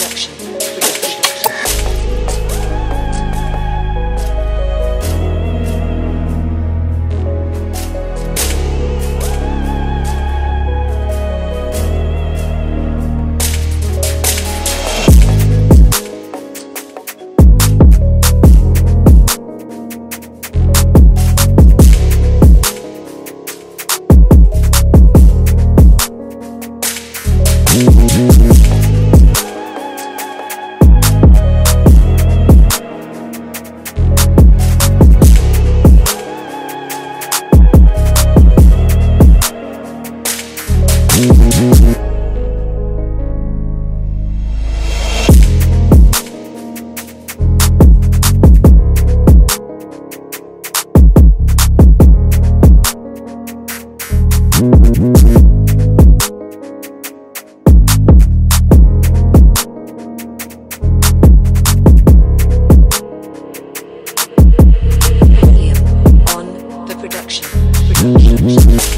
production. Gracias.